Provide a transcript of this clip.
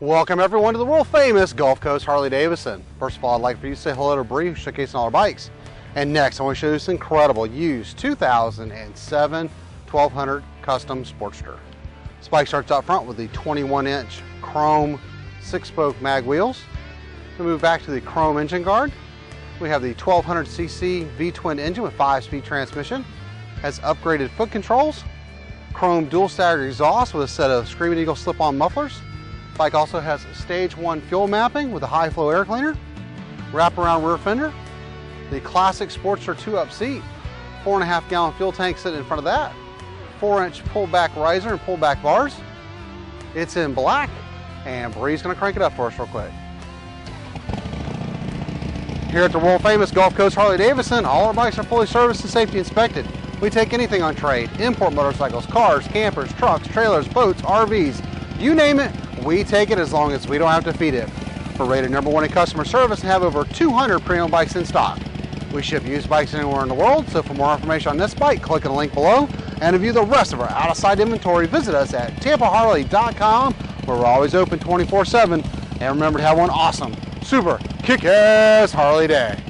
Welcome everyone to the world famous Gulf Coast Harley Davidson. First of all, I'd like for you to say hello to Bree, showcasing all our bikes. And next, I want to show you this incredible used 2007 1200 Custom Sportster. This bike starts out front with the 21 inch chrome six spoke mag wheels. We move back to the chrome engine guard. We have the 1200cc V-twin engine with five speed transmission. Has upgraded foot controls, chrome dual stagger exhaust with a set of Screamin' Eagle slip-on mufflers, Bike also has stage one fuel mapping with a high flow air cleaner, wraparound rear fender, the classic Sportster 2 up seat, four and a half gallon fuel tank sitting in front of that, four inch pullback riser and pullback bars. It's in black and Bree's gonna crank it up for us real quick. Here at the world famous Gulf Coast Harley Davidson, all our bikes are fully serviced and safety inspected. We take anything on trade, import motorcycles, cars, campers, trucks, trailers, boats, RVs, you name it, we take it as long as we don't have to feed it. We're rated number one in customer service and have over 200 pre-owned bikes in stock. We ship used bikes anywhere in the world, so for more information on this bike, click on the link below. And to view the rest of our out-of-side inventory, visit us at tampaharley.com, where we're always open 24-7. And remember to have one awesome, super kick-ass Harley day.